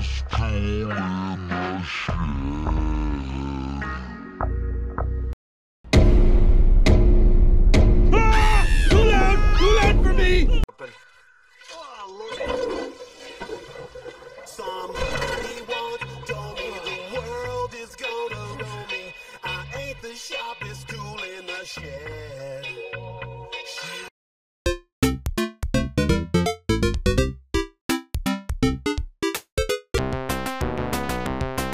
just calling the.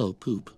Oh, poop.